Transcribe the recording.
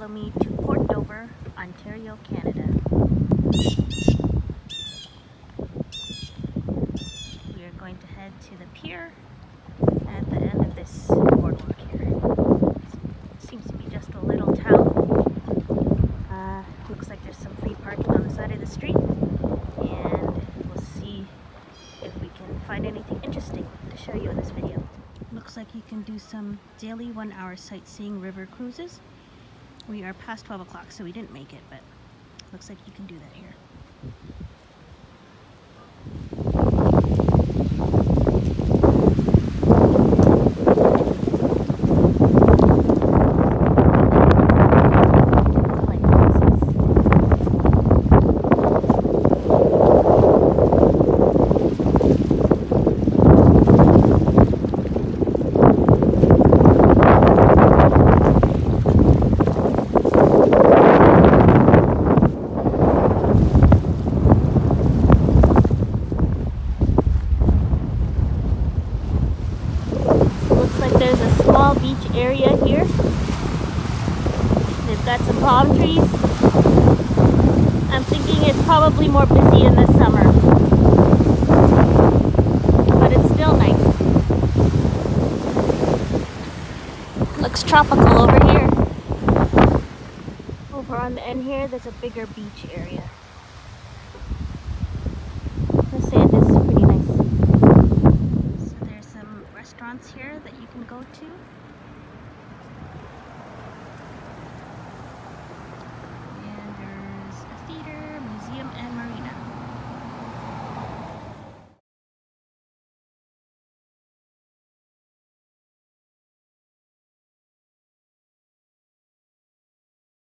follow me to Port Dover, Ontario, Canada. We are going to head to the pier at the end of this boardwalk here. Seems to be just a little town. Uh, looks like there's some free parking on the side of the street and we'll see if we can find anything interesting to show you in this video. Looks like you can do some daily one hour sightseeing river cruises. We are past 12 o'clock, so we didn't make it, but looks like you can do that here. Looks like beach area here. They've got some palm trees. I'm thinking it's probably more busy in the summer. But it's still nice. Looks tropical over here. Over on the end here, there's a bigger beach area. The sand is pretty nice. So there's some restaurants here that you can go to.